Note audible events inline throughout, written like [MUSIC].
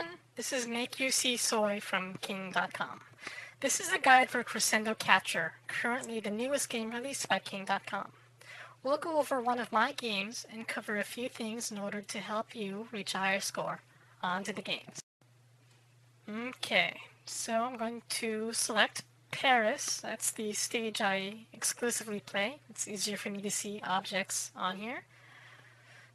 everyone, this is Meikyousisui from King.com. This is a guide for Crescendo Catcher, currently the newest game released by King.com. We'll go over one of my games and cover a few things in order to help you reach a higher score. On to the games. Okay, so I'm going to select Paris. That's the stage I exclusively play. It's easier for me to see objects on here.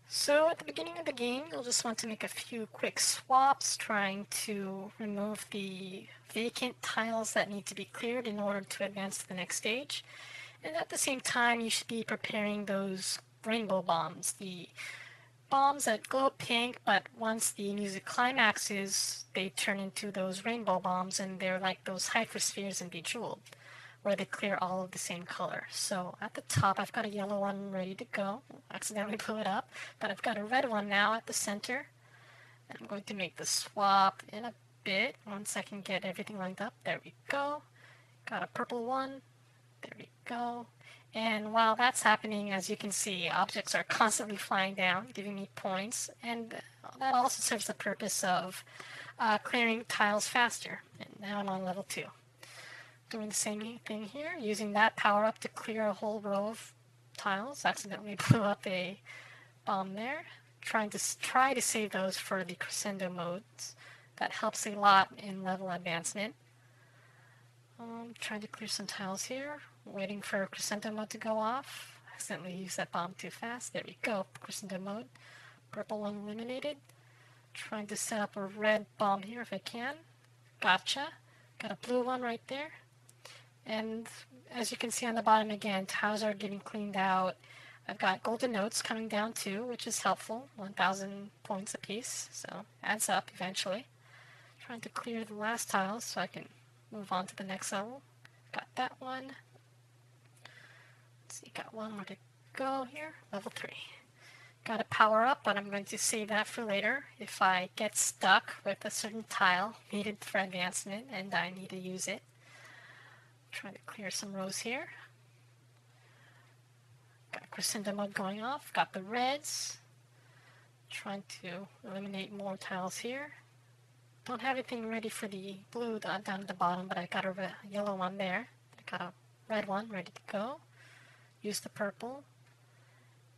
So at the beginning of the game, you'll just want to make a few quick swaps, trying to remove the vacant tiles that need to be cleared in order to advance to the next stage. And at the same time, you should be preparing those rainbow bombs, the bombs that glow pink, but once the music climaxes, they turn into those rainbow bombs, and they're like those hyperspheres in Bejeweled where they clear all of the same color. So at the top, I've got a yellow one ready to go. Accidentally blew it up, but I've got a red one now at the center. And I'm going to make the swap in a bit once I can get everything lined up. There we go. Got a purple one. There we go. And while that's happening, as you can see, objects are constantly flying down, giving me points. And that also serves the purpose of uh, clearing tiles faster. And now I'm on level 2 doing the same thing here, using that power up to clear a whole row of tiles. Accidentally [LAUGHS] blew up a bomb there. Trying to try to save those for the crescendo modes. That helps a lot in level advancement. Um, trying to clear some tiles here. Waiting for crescendo mode to go off. Accidentally used that bomb too fast. There we go. Crescendo mode. Purple one eliminated. Trying to set up a red bomb here if I can. Gotcha. Got a blue one right there. And as you can see on the bottom again, tiles are getting cleaned out. I've got golden notes coming down too, which is helpful, 1,000 points apiece, so adds up eventually. Trying to clear the last tiles so I can move on to the next level. Got that one. Let's see, got one more to go here, level 3. Got a power up, but I'm going to save that for later if I get stuck with a certain tile needed for advancement and I need to use it. Trying to clear some rows here. Got crescendo mode going off. Got the reds. Trying to eliminate more tiles here. Don't have anything ready for the blue uh, down at the bottom, but I got a yellow one there. I got a red one ready to go. Use the purple.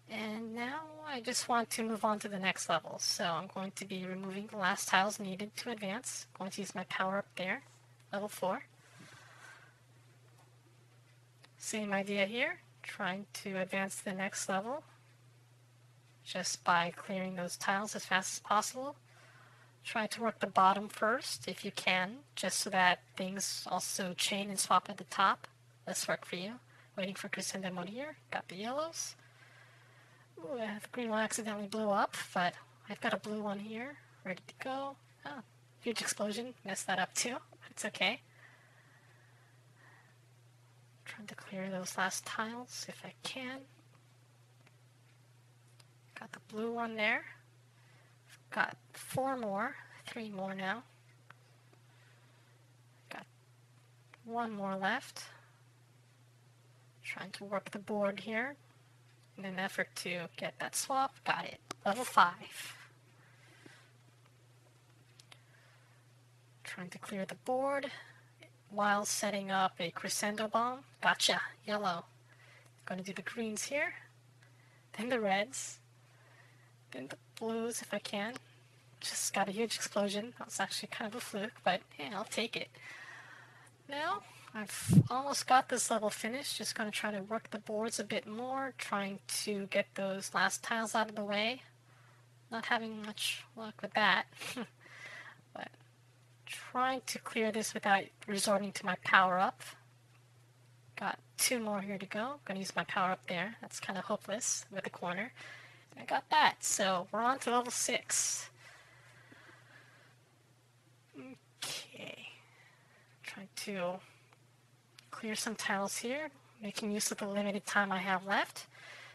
And now I just want to move on to the next level. So I'm going to be removing the last tiles needed to advance. I'm going to use my power up there, level 4. Same idea here, trying to advance to the next level just by clearing those tiles as fast as possible. Try to work the bottom first if you can, just so that things also chain and swap at the top. This work for you. Waiting for crescendo mode here. Got the yellows. Ooh, the green one accidentally blew up, but I've got a blue one here, ready to go. Oh, huge explosion. Messed that up too. It's okay. Trying to clear those last tiles if I can. Got the blue one there. Got four more, three more now. Got one more left. Trying to work the board here in an effort to get that swap. Got it. Level 5. Trying to clear the board while setting up a crescendo bomb. Gotcha, yellow. Going to do the greens here, then the reds, then the blues if I can. Just got a huge explosion. That's actually kind of a fluke, but hey, I'll take it. Now, I've almost got this level finished. Just going to try to work the boards a bit more, trying to get those last tiles out of the way. Not having much luck with that. [LAUGHS] but trying to clear this without resorting to my power up. Got two more here to go. I'm going to use my power up there. That's kind of hopeless with the corner. I got that. So we're on to level 6. Okay. Trying to clear some tiles here, making use of the limited time I have left.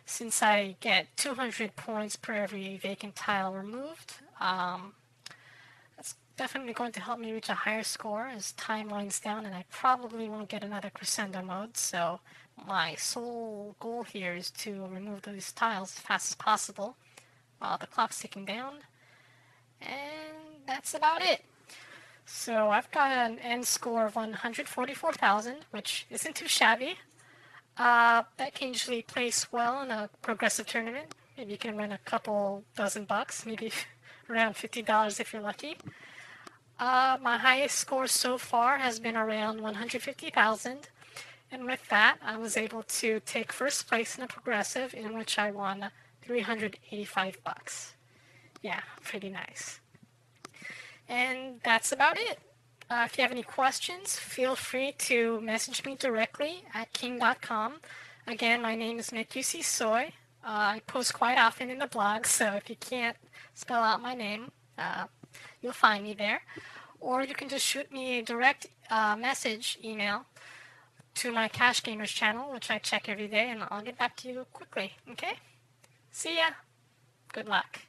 Since I get 200 points per every vacant tile removed, um, definitely going to help me reach a higher score as time winds down and I probably won't get another crescendo mode so my sole goal here is to remove those tiles as fast as possible while the clock's ticking down and that's about it. So I've got an end score of 144,000, which isn't too shabby. Uh, that can usually place well in a progressive tournament. Maybe you can win a couple dozen bucks, maybe [LAUGHS] around $50 if you're lucky. Uh, my highest score so far has been around 150,000. And with that, I was able to take first place in a progressive in which I won 385 bucks. Yeah, pretty nice. And that's about it. Uh, if you have any questions, feel free to message me directly at king.com. Again, my name is Meikyousisui. Uh, I post quite often in the blog, so if you can't spell out my name, uh, you'll find me there. Or you can just shoot me a direct uh, message email to my Cash Gamers channel, which I check every day, and I'll get back to you quickly. Okay? See ya. Good luck.